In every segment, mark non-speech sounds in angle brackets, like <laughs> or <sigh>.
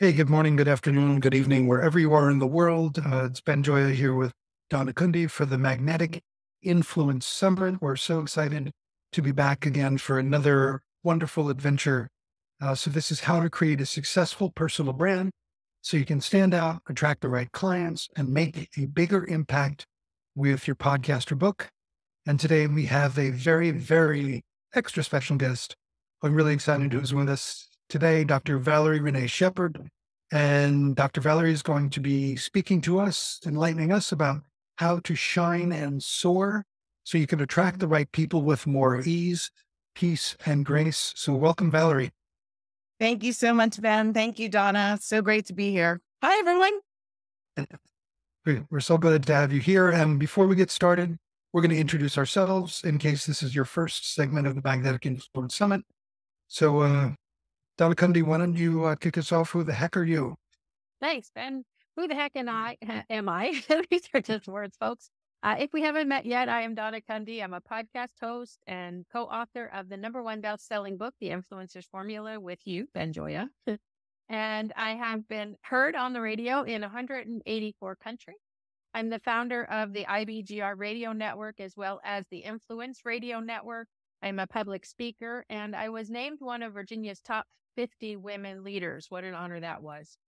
Hey, good morning, good afternoon, good evening, wherever you are in the world. Uh, it's Ben Gioia here with Donna Kunde for the Magnetic Influence Summit. We're so excited to be back again for another wonderful adventure. Uh, so, this is how to create a successful personal brand so you can stand out, attract the right clients, and make a bigger impact with your podcast or book. And today we have a very, very extra special guest. I'm really excited who's with us today, Dr. Valerie René Sheppard. And Dr. Valerie is going to be speaking to us, enlightening us about how to shine and soar so you can attract the right people with more ease, peace, and grace. So, welcome, Valerie. Thank you so much, Ben. Thank you, Donna. So great to be here. Hi, everyone. We're so glad to have you here. And before we get started, we're going to introduce ourselves in case this is your first segment of the Magnetic Influence Summit. So, uh, Donna Kunde, why don't you uh, kick us off? Who the heck are you? Thanks, Ben. Who the heck am I? <laughs> am I? <laughs> These are just words, folks. Uh, if we haven't met yet, I am Donna Kunde. I'm a podcast host and co-author of the number one best-selling book, The Influencer's Formula, with you, Ben Gioia. <laughs> and I have been heard on the radio in 184 countries. I'm the founder of the IBGR Radio Network as well as the Influence Radio Network. I'm a public speaker, and I was named one of Virginia's top 50 women leaders. What an honor that was.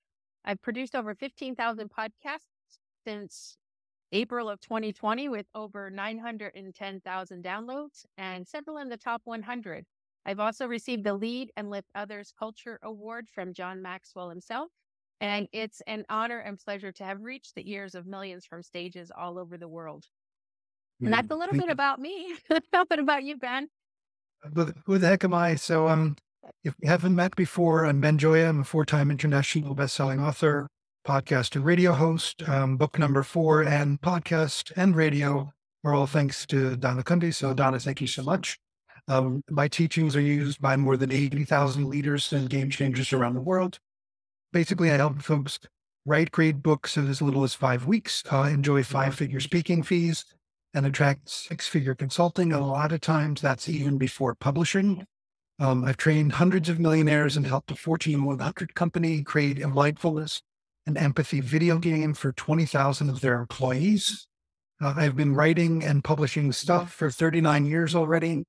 I've produced over 15,000 podcasts since April of 2020 with over 910,000 downloads and several in the top 100. I've also received the Lead and Lift Others Culture Award from John Maxwell himself. And it's an honor and pleasure to have reached the ears of millions from stages all over the world. And that's a little bit about me. a little bit about you, Ben. Who the heck am I? So, um, if we haven't met before, I'm Ben Gioia. I'm a four-time international best-selling author, podcast and radio host. Um, book number four and podcast and radio are all thanks to Donna Kunde. So Donna, thank you so much. Um, my teachings are used by more than 80,000 leaders and game changers around the world. Basically, I help folks write great books in as little as five weeks, uh, enjoy five-figure speaking fees, and attract six-figure consulting. A lot of times that's even before publishing. Um, I've trained hundreds of millionaires and helped a Fortune 100 company create a mindfulness and empathy video game for 20,000 of their employees. Uh, I've been writing and publishing stuff for 39 years already.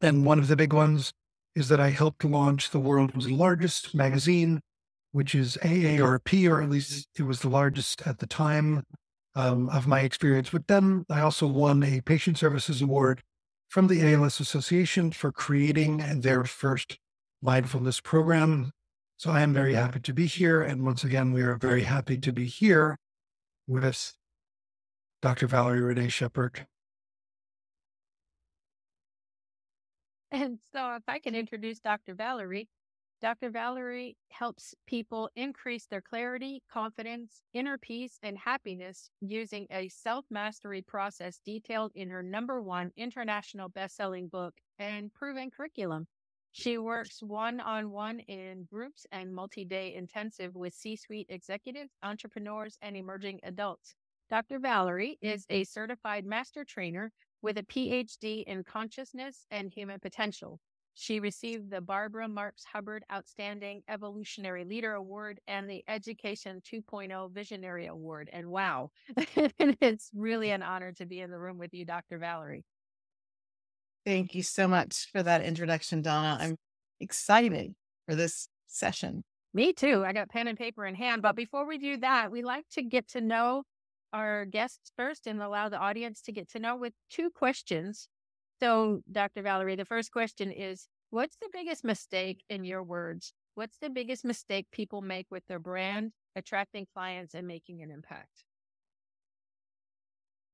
And one of the big ones is that I helped launch the world's largest magazine, which is AARP, or at least it was the largest at the time um, of my experience with them. I also won a patient services award from the ALS Association for creating their first mindfulness program. So I am very happy to be here. And once again, we are very happy to be here with Dr. Valerie René Sheppard. And so, if I can introduce Dr. Valerie, Dr. Valerie helps people increase their clarity, confidence, inner peace, and happiness using a self mastery process detailed in her number one international best selling book and proven curriculum. She works one on one in groups and multi day intensive with C suite executives, entrepreneurs, and emerging adults. Dr. Valerie is a certified master trainer with a PhD in consciousness and human potential. She received the Barbara Marx Hubbard Outstanding Evolutionary Leader Award and the Education 2.0 Visionary Award. And wow, <laughs> it's really an honor to be in the room with you, Dr. Valerie. Thank you so much for that introduction, Donna. I'm excited for this session. Me too. I got pen and paper in hand. But before we do that, we like to get to know our guests first and allow the audience to get to know with two questions so, Dr. Valerie, the first question is What's the biggest mistake in your words? What's the biggest mistake people make with their brand, attracting clients, and making an impact?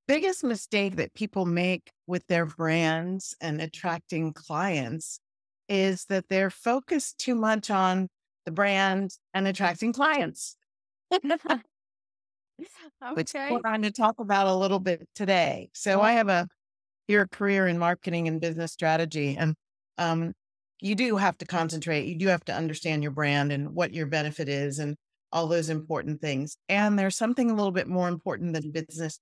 Biggest mistake that people make with their brands and attracting clients is that they're focused too much on the brand and attracting clients. <laughs> okay. Which we're going to talk about a little bit today. So oh. I have a your career in marketing and business strategy. And um, you do have to concentrate. You do have to understand your brand and what your benefit is and all those important things. And there's something a little bit more important than business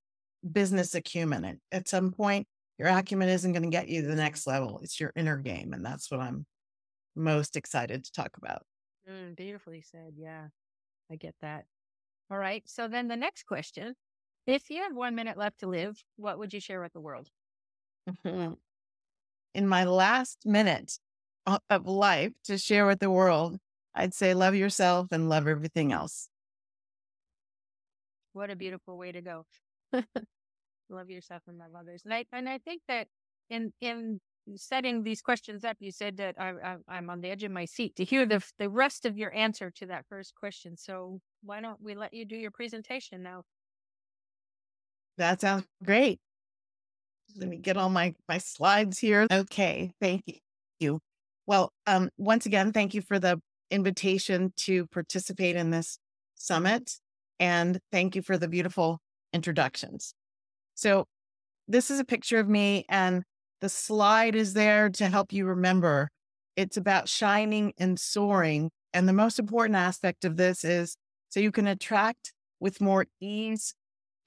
business acumen. At some point, your acumen isn't going to get you to the next level. It's your inner game. And that's what I'm most excited to talk about. Mm, beautifully said. Yeah. I get that. All right. So then the next question if you have one minute left to live, what would you share with the world? Mm-hmm. In my last minute of life to share with the world, I'd say love yourself and love everything else. What a beautiful way to go. <laughs> love yourself and love others. And I and I think that in in setting these questions up, you said that I, I, am on the edge of my seat to hear the the rest of your answer to that first question. So why don't we let you do your presentation now? That sounds great. Let me get all my my slides here. Okay, thank you. Well, um, once again, thank you for the invitation to participate in this summit, and thank you for the beautiful introductions. So, this is a picture of me, and the slide is there to help you remember. It's about shining and soaring. And the most important aspect of this is so you can attract with more ease,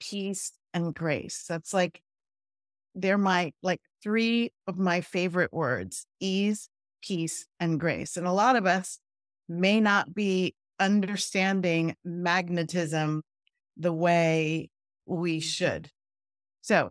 peace, and grace. That's like, they're my like three of my favorite words ease, peace, and grace. And a lot of us may not be understanding magnetism the way we should. So,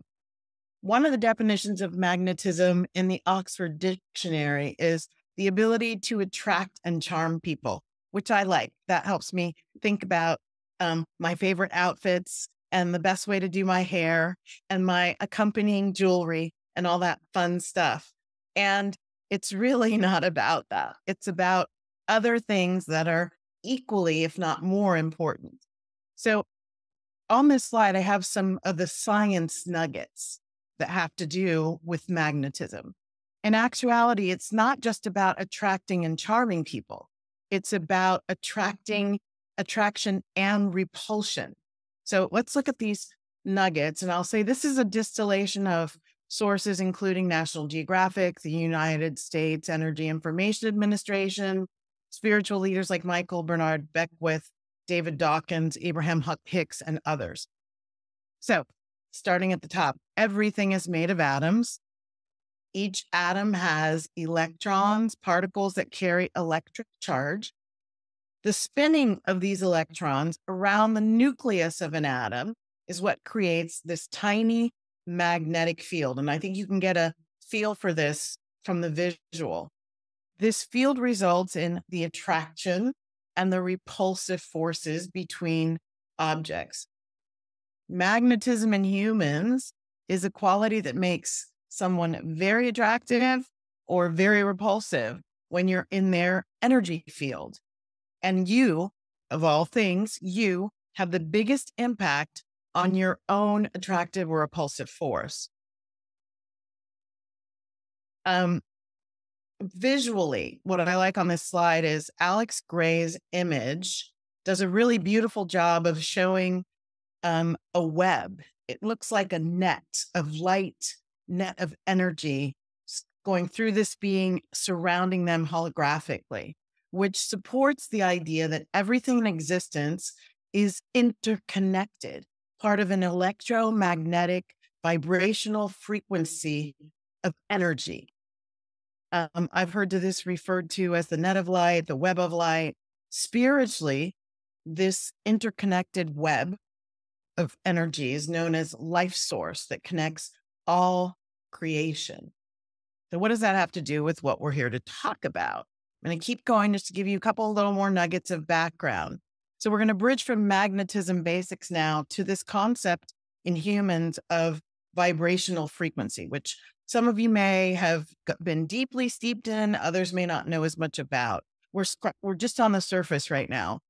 one of the definitions of magnetism in the Oxford Dictionary is the ability to attract and charm people, which I like. That helps me think about um, my favorite outfits and the best way to do my hair and my accompanying jewelry and all that fun stuff. And it's really <laughs> not about that. It's about other things that are equally, if not more important. So on this slide, I have some of the science nuggets that have to do with magnetism. In actuality, it's not just about attracting and charming people. It's about attracting, attraction and repulsion. So let's look at these nuggets. And I'll say this is a distillation of sources, including National Geographic, the United States Energy Information Administration, spiritual leaders like Michael Bernard Beckwith, David Hawkins, Abraham Hicks, and others. So starting at the top, everything is made of atoms. Each atom has electrons, particles that carry electric charge. The spinning of these electrons around the nucleus of an atom is what creates this tiny magnetic field. And I think you can get a feel for this from the visual. This field results in the attraction and the repulsive forces between objects magnetism in humans is a quality that makes someone very attractive or very repulsive when you're in their energy field. And you, of all things, you have the biggest impact on your own attractive or repulsive force. Um, visually, what I like on this slide is Alex Grey's image does a really beautiful job of showing um, a web. It looks like a net of light, net of energy going through this being, surrounding them holographically, which supports the idea that everything in existence is interconnected, part of an electromagnetic vibrational frequency of energy. Um, I've heard to this referred to as the net of light, the web of light. Spiritually, this interconnected web of energy is known as life source that connects all creation. So, what does that have to do with what we're here to talk about? I'm going to keep going just to give you a couple little more nuggets of background. So, we're going to bridge from magnetism basics now to this concept in humans of vibrational frequency, which some of you may have been deeply steeped in, others may not know as much about. We're, we're just on the surface right now.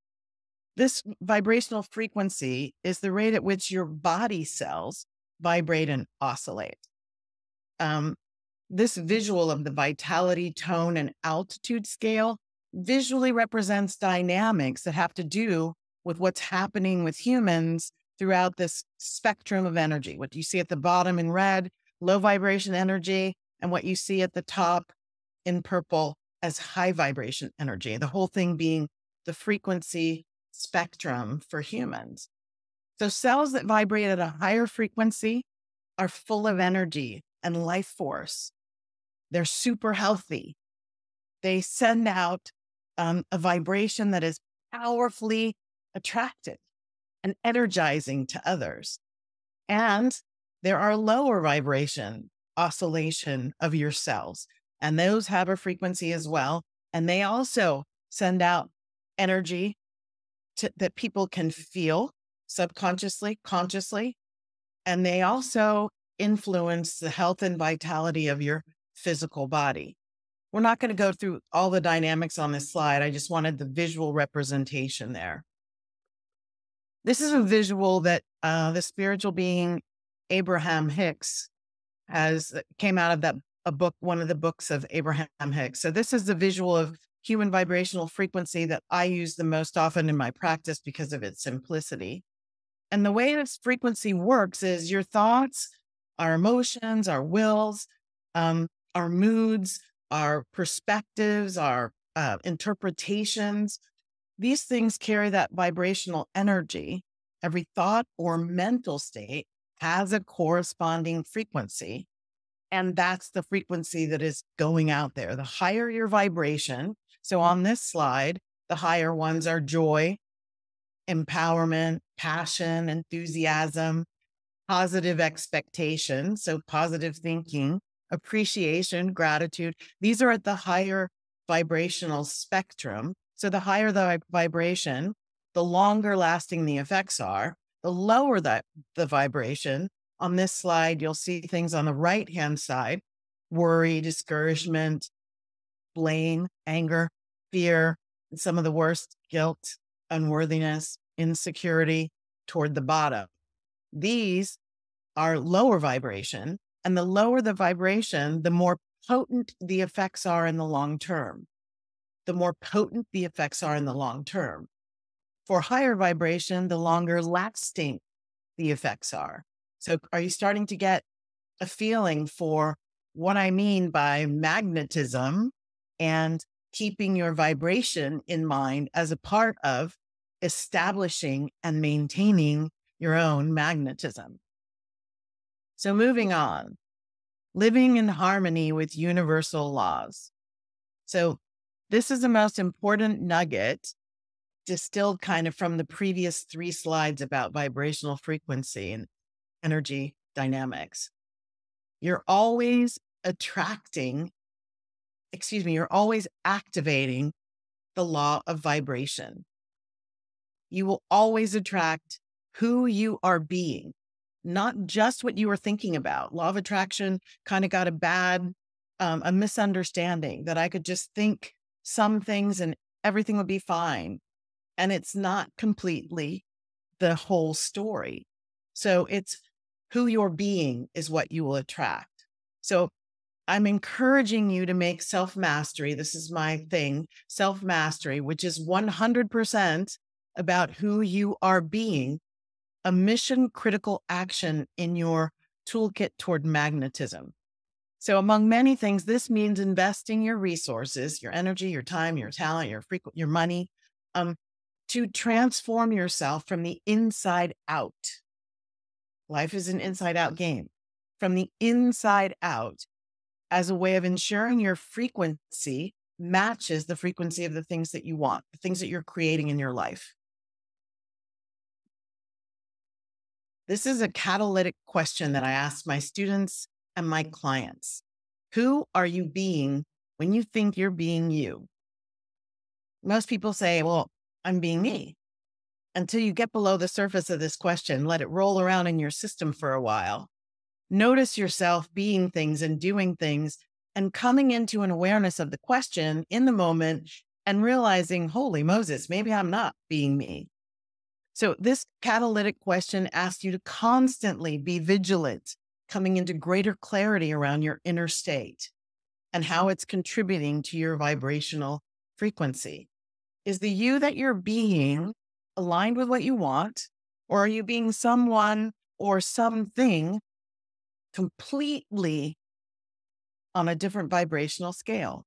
This vibrational frequency is the rate at which your body cells vibrate and oscillate. Um, this visual of the vitality, tone, and altitude scale visually represents dynamics that have to do with what's happening with humans throughout this spectrum of energy. What you see at the bottom in red, low vibration energy, and what you see at the top in purple as high vibration energy. The whole thing being the frequency spectrum for humans. So, cells that vibrate at a higher frequency are full of energy and life force. They're super healthy. They send out um, a vibration that is powerfully attractive and energizing to others. And there are lower vibration oscillation of your cells, and those have a frequency as well. And they also send out energy to, that people can feel subconsciously, consciously. And they also influence the health and vitality of your physical body. We're not going to go through all the dynamics on this slide. I just wanted the visual representation there. This is a visual that uh, the spiritual being Abraham Hicks has uh, came out of that a book, one of the books of Abraham Hicks. So this is the visual of human vibrational frequency that I use the most often in my practice because of its simplicity. And the way this frequency works is your thoughts, our emotions, our wills, um, our moods, our perspectives, our uh, interpretations, these things carry that vibrational energy. Every thought or mental state has a corresponding frequency. And that's the frequency that is going out there. The higher your vibration. So on this slide, the higher ones are joy, empowerment, passion, enthusiasm, positive expectation. So positive thinking, appreciation, gratitude. These are at the higher vibrational spectrum. So the higher the vibration, the longer lasting the effects are. The lower that the vibration on this slide, you'll see things on the right hand side worry, discouragement, blame, anger, fear, some of the worst guilt, unworthiness, insecurity toward the bottom. These are lower vibration. And the lower the vibration, the more potent the effects are in the long term. The more potent the effects are in the long term. For higher vibration, the longer lasting the effects are. So, are you starting to get a feeling for what I mean by magnetism and keeping your vibration in mind as a part of establishing and maintaining your own magnetism? So, moving on, living in harmony with universal laws. So, this is the most important nugget distilled kind of from the previous three slides about vibrational frequency and energy dynamics. You're always attracting, excuse me, you're always activating the law of vibration. You will always attract who you are being, not just what you are thinking about. Law of attraction kind of got a bad, um, a misunderstanding that I could just think some things and everything would be fine and it's not completely the whole story. So it's who you're being is what you will attract. So I'm encouraging you to make self mastery. This is my thing self mastery, which is 100% about who you are being, a mission critical action in your toolkit toward magnetism. So, among many things, this means investing your resources, your energy, your time, your talent, your frequent, your money, um, to transform yourself from the inside out. Life is an inside out game. From the inside out, as a way of ensuring your frequency matches the frequency of the things that you want, the things that you're creating in your life. This is a catalytic question that I ask my students and my clients. Who are you being when you think you're being you? Most people say, well, I'm being me. Until you get below the surface of this question, let it roll around in your system for a while. Notice yourself being things and doing things and coming into an awareness of the question in the moment and realizing, holy Moses, maybe I'm not being me. So, this catalytic question asks you to constantly be vigilant, coming into greater clarity around your inner state and how mm-hmm. it's contributing to your vibrational frequency. Is the you that you're being aligned with what you want? Or are you being someone or something completely on a different vibrational scale?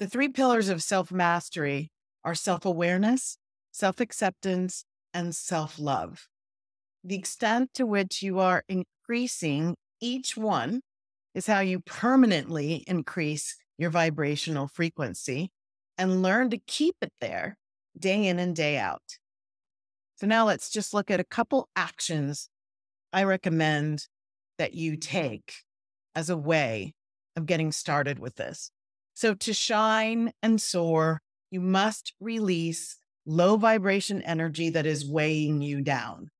The three pillars of self mastery are self awareness, self acceptance, and self love. The extent to which you are increasing each one is how you permanently increase your vibrational frequency and learn to keep it there day in and day out. So now let's just look at a couple actions I recommend that you take as a way of getting started with this. So to shine and soar, you must release low vibration energy that is weighing you down.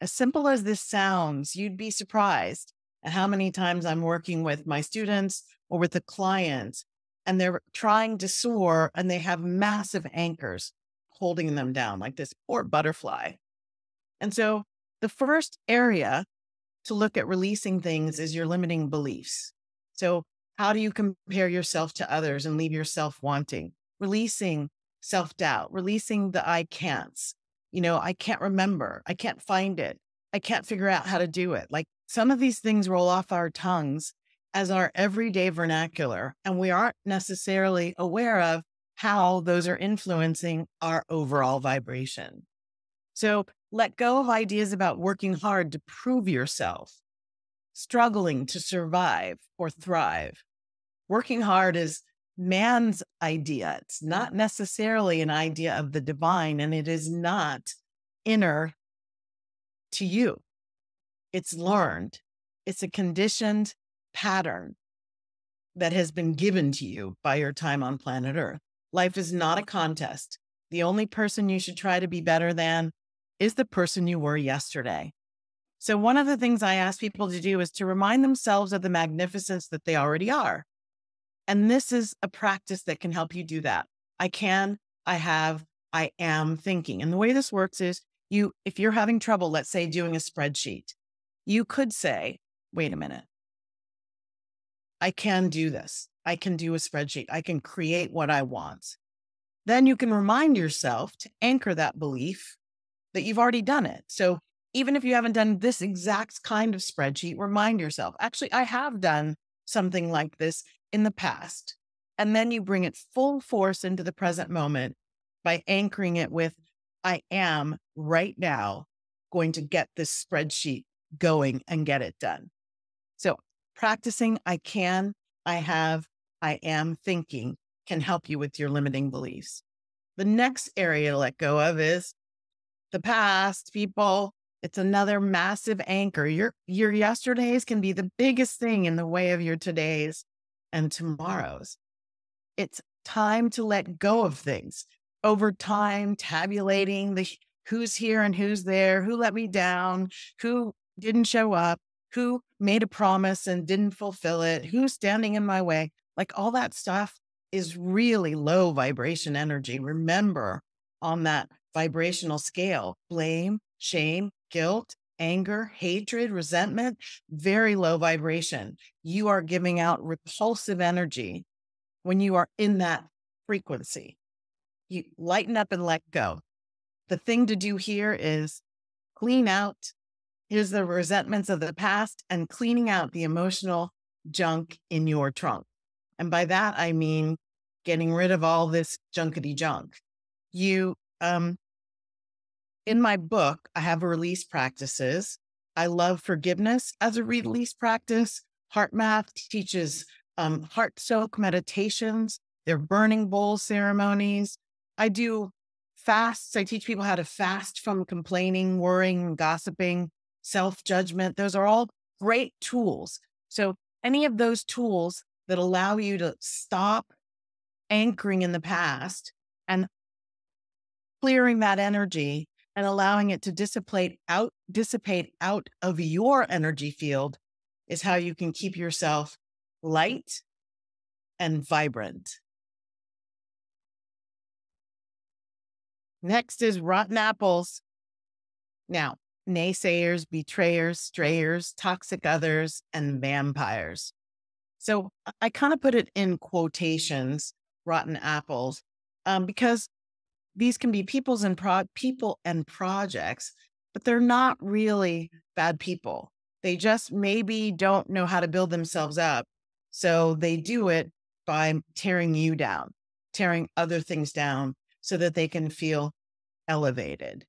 As simple as this sounds, you'd be surprised at how many times I'm working with my students or with a client and they're trying to soar and they have massive anchors holding them down, like this poor butterfly. And so the first area to look at releasing things is your limiting beliefs. So, how do you compare yourself to others and leave yourself wanting? Releasing self doubt, releasing the I can'ts. You know, I can't remember, I can't find it, I can't figure out how to do it. Like some of these things roll off our tongues as our everyday vernacular, and we aren't necessarily aware of how those are influencing our overall vibration. So let go of ideas about working hard to prove yourself, struggling to survive or thrive. Working hard is man's idea. It's not necessarily an idea of the divine, and it is not inner to you. It's learned, it's a conditioned pattern that has been given to you by your time on planet Earth. Life is not a contest. The only person you should try to be better than is the person you were yesterday. So, one of the things I ask people to do is to remind themselves of the magnificence that they already are. And this is a practice that can help you do that. I can, I have, I am thinking. And the way this works is you, if you're having trouble, let's say doing a spreadsheet, you could say, wait a minute, I can do this. I can do a spreadsheet. I can create what I want. Then you can remind yourself to anchor that belief that you've already done it. So even if you haven't done this exact kind of spreadsheet, remind yourself, actually, I have done something like this in the past. And then you bring it full force into the present moment by anchoring it with, I am right now going to get this spreadsheet going and get it done. So practicing I can, I have, I am thinking can help you with your limiting beliefs. The next area to let go of is the past, people. It's another massive anchor. Your your yesterdays can be the biggest thing in the way of your todays and tomorrows. It's time to let go of things. Over time, tabulating the who's here and who's there, who let me down, who didn't show up, who made a promise and didn't fulfill it, who's standing in my way. Like all that stuff is really low vibration energy. Remember on that vibrational scale blame, shame, guilt, anger, hatred, resentment, very low vibration. You are giving out repulsive energy when you are in that frequency. You lighten up and let go. The thing to do here is clean out. Here's the resentments of the past and cleaning out the emotional junk in your trunk. And by that, I mean getting rid of all this junkety junk. You um, in my book, I have release practices. I love forgiveness as a release practice. HeartMath teaches um, heart soak meditations. They're burning bowl ceremonies. I do fasts. I teach people how to fast from complaining, worrying, gossiping, self judgment. Those are all great tools. So, any of those tools that allow you to stop anchoring in the past and clearing that energy and allowing it to dissipate out dissipate out of your energy field is how you can keep yourself light and vibrant. Next is rotten apples. Now, naysayers, betrayers, strayers, toxic others, and vampires. So I kind of put it in quotations, rotten apples, um, because these can be people's and pro- people and projects, but they're not really bad people. They just maybe don't know how to build themselves up. So they do it by tearing you down, tearing other things down so that they can feel elevated.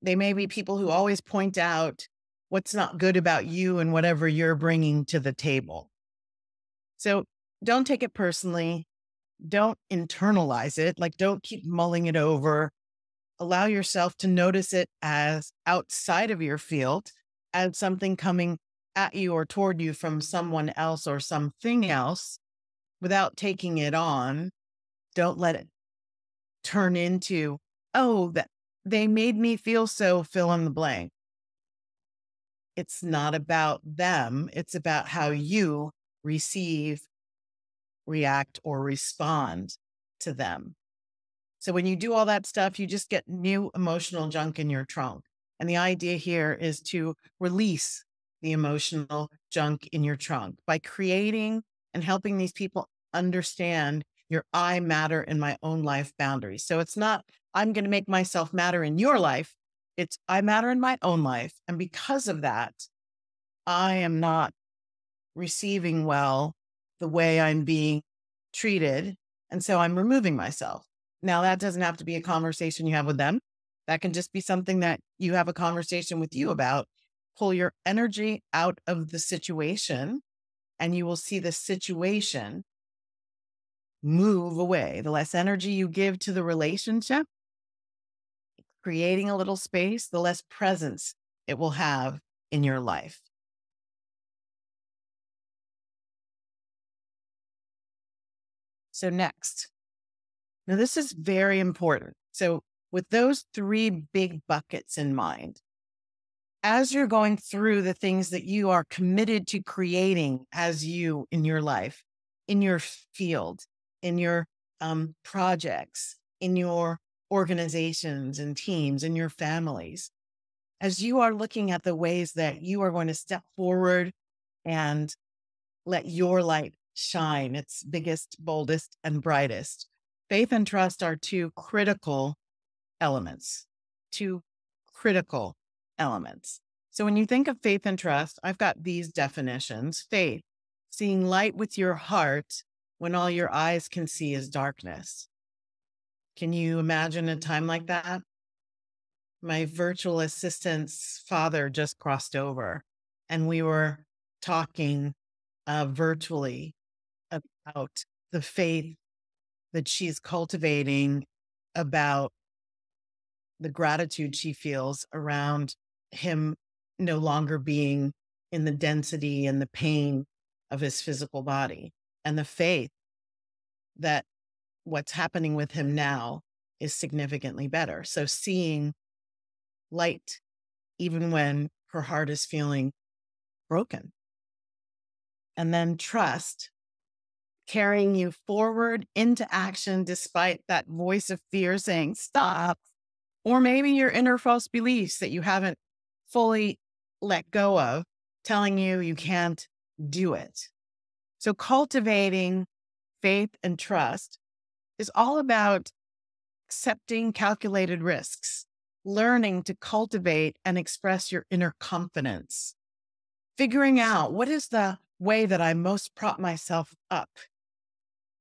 They may be people who always point out what's not good about you and whatever you're bringing to the table. So don't take it personally. Don't internalize it. Like, don't keep mulling it over. Allow yourself to notice it as outside of your field, as something coming at you or toward you from someone else or something else without taking it on. Don't let it turn into, oh, that they made me feel so fill in the blank. It's not about them, it's about how you receive, react, or respond to them. So when you do all that stuff, you just get new emotional junk in your trunk. And the idea here is to release the emotional junk in your trunk by creating and helping these people understand your I matter in my own life boundaries. So it's not, I'm going to make myself matter in your life. It's, I matter in my own life. And because of that, I am not receiving well the way I'm being treated. And so I'm removing myself. Now, that doesn't have to be a conversation you have with them. That can just be something that you have a conversation with you about. Pull your energy out of the situation, and you will see the situation move away. The less energy you give to the relationship, creating a little space, the less presence it will have in your life. So, next, now this is very important. So, with those three big buckets in mind, as you're going through the things that you are committed to creating as you in your life, in your field, in your um, projects, in your organizations and teams, in your families, as you are looking at the ways that you are going to step forward and let your light shine its biggest, boldest, and brightest. Faith and trust are two critical elements, two critical elements. So when you think of faith and trust, I've got these definitions faith, seeing light with your heart when all your eyes can see is darkness. Can you imagine a time like that? My virtual assistant's father just crossed over and we were talking uh, virtually the faith that she's cultivating, about the gratitude she feels around him no longer being in the density and the pain of his physical body, and the faith that what's happening with him now is significantly better. So, seeing light, even when her heart is feeling broken. And then trust carrying you forward into action despite that voice of fear saying, stop. Or maybe your inner false beliefs that you haven't fully let go of, telling you you can't do it. So, cultivating faith and trust is all about accepting calculated risks, learning to cultivate and express your inner confidence, figuring out what is the way that I most prop myself up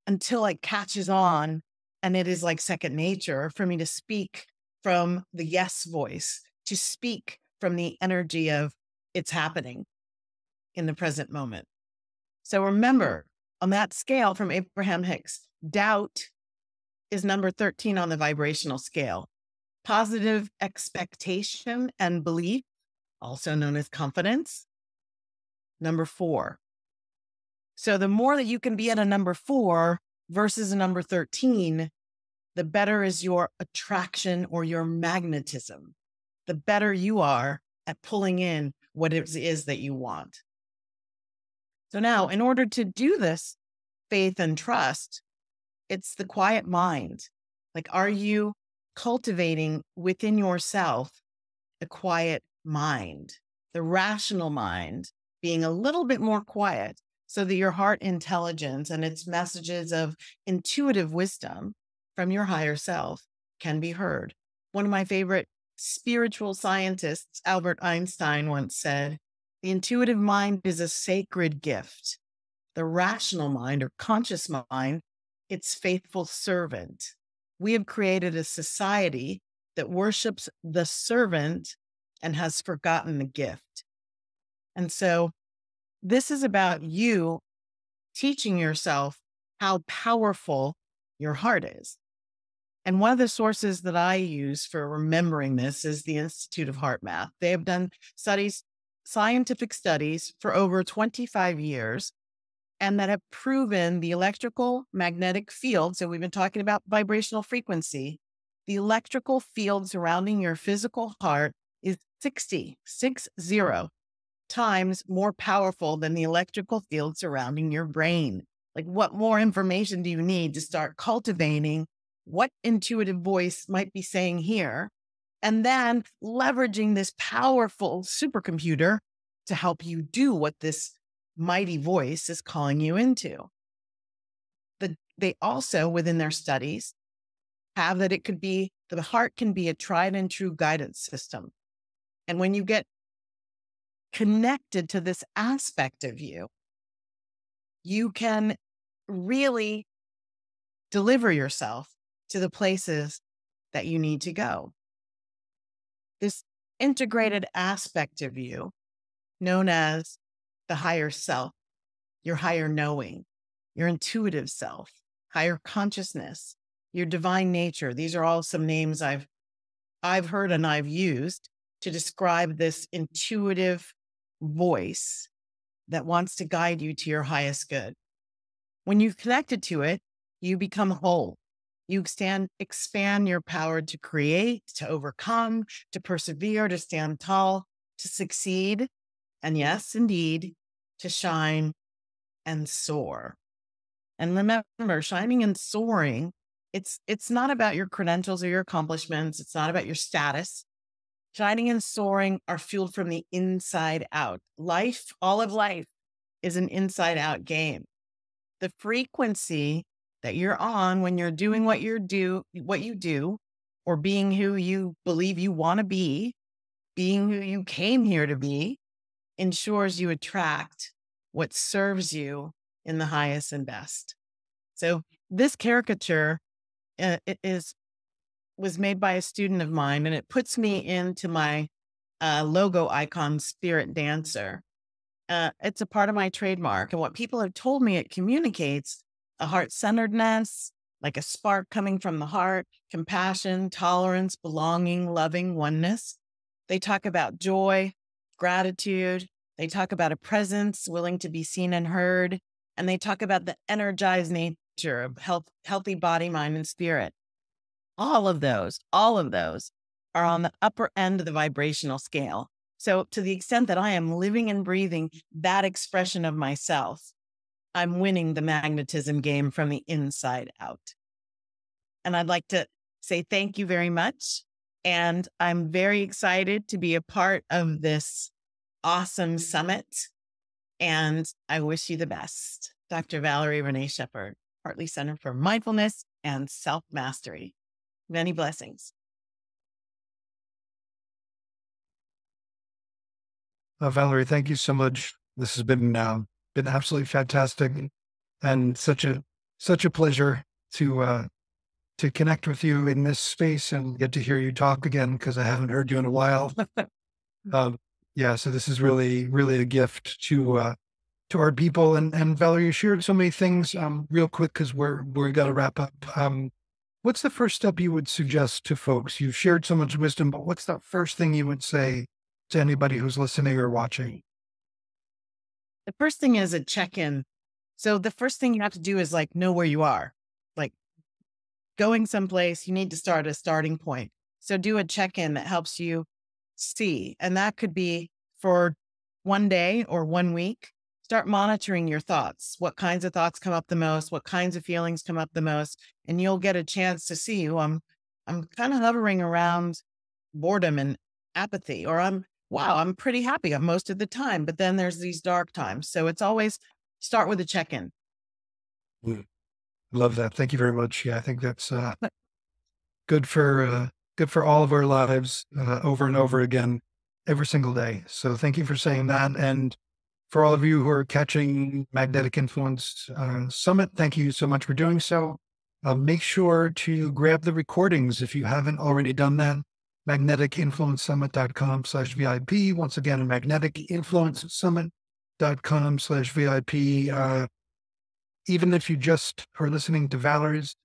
until it catches on and it is like second nature for me to speak from the yes voice, to speak from the energy of it's happening in the present moment. So remember on that scale from Abraham Hicks, doubt is number 13 on the vibrational scale. Positive expectation and belief, also known as confidence, number four. So the more that you can be at a number four versus a number 13, the better is your attraction or your magnetism. The better you are at pulling in what it is that you want. So now, in order to do this faith and trust, it's the quiet mind. Like, are you cultivating within yourself a quiet mind, the rational mind, being a little bit more quiet so that your heart intelligence and its messages of intuitive wisdom from your higher self can be heard. One of my favorite spiritual scientists, Albert Einstein, once said, The intuitive mind is a sacred gift. The rational mind or conscious mind, its faithful servant. We have created a society that worships the servant and has forgotten the gift. And so this is about you teaching yourself how powerful your heart is. And one of the sources that I use for remembering this is the Institute of HeartMath. They have done studies, scientific studies for over 25 years, and that have proven the electrical magnetic field. So we've been talking about vibrational frequency. The electrical field surrounding your physical heart is 60, six zero times more powerful than the electrical field surrounding your brain. Like, what more information do you need to start cultivating what intuitive voice might be saying here? And then leveraging this powerful supercomputer to help you do what this mighty voice is calling you into. The, they also, within their studies, have that it could be the heart can be a tried and true guidance system. And when you get connected to this aspect of you, you can really deliver yourself to the places that you need to go. This integrated aspect of you, known as the higher self, your higher knowing, your intuitive self, higher consciousness, your divine nature. These are all some names I've I've heard and I've used to describe this intuitive voice that wants to guide you to your highest good. When you've connected to it, you become whole. You expand, expand your power to create, to overcome, to persevere, to stand tall, to succeed. And yes, indeed, to shine and soar. And remember, shining and soaring, it's it's not about your credentials or your accomplishments. It's not about your status. Shining and soaring are fueled from the inside out. Life, all of life, is an inside out game. The frequency that you're on when you're doing what you do, what you do, or being who you believe you want to be, being who you came here to be, ensures you attract what serves you in the highest and best. So this caricature uh, is was made by a student of mine, and it puts me into my uh, logo icon, Spirit Dancer. Uh, it's a part of my trademark, and what people have told me it communicates a heart centeredness, like a spark coming from the heart, compassion, tolerance, belonging, loving, oneness. They talk about joy, gratitude, they talk about a presence willing to be seen and heard. And they talk about the energized nature of health, healthy body, mind, and spirit. All of those, all of those are on the mm-hmm. upper end of the vibrational scale. So, to the extent that I am living and breathing that expression of myself, I'm winning the magnetism game from the inside out. And I'd like to say thank you very much. And I'm very excited to be a part of this awesome summit. And I wish you the best. Dr. Valerie René Sheppard, Hartley Center for Mindfulness and Self Mastery. Many blessings. Uh, Valerie, thank you so much. This has been uh, been absolutely fantastic, and such a such a pleasure to uh, to connect with you in this space and get to hear you talk again because I haven't heard you in a while. <laughs> um, yeah, so this is really, really a gift to uh, to our people. And and Valerie, you shared so many things. Um, real quick because we're we got to wrap up. Um, what's the first step you would suggest to folks? You've shared so much wisdom, but what's the first thing you would say to anybody who's listening or watching? The first thing is a check in. So the first thing you have to do is like know where you are. Like going someplace, you need to start a starting point. So do a check in that helps you see. And that could be for one day or one week. Start monitoring your thoughts. What kinds of thoughts come up the most? What kinds of feelings come up the most? And you'll get a chance to see, oh, I'm I'm kind of hovering around boredom and apathy, or I'm wow, I'm pretty happy most of the time. But then there's these dark times. So it's always start with a check-in. Mm. Love that. Thank you very much. Yeah, I think that's uh, <laughs> good for uh, good for all of our lives uh, over and over again every single day. So thank you for saying that. And for all of you who are catching Magnetic Influence uh, Summit, thank you so much for doing so. Uh, make sure to grab the recordings if you haven't already done that. MagneticInfluenceSummit.com slash VIP. Once again, MagneticInfluenceSummit.com slash VIP. Uh, even if you just are listening to Valerie's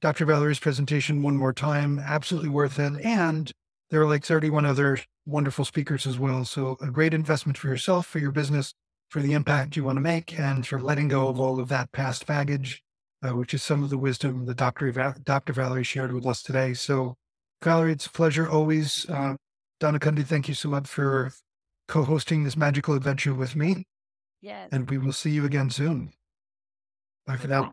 Dr. Valerie's presentation one more time. Absolutely worth it. And there are like 31 other wonderful speakers as well. So a great investment for yourself, for your business, for the impact you want to make, and for letting go of all of that past baggage, uh, which is some of the wisdom that Dr. Dr. Valerie shared with us today. So, Valerie, it's a pleasure always. Uh, Donna Kunde, thank you so much for co-hosting this magical adventure with me. Yes. And we will see you again soon. Bye for now.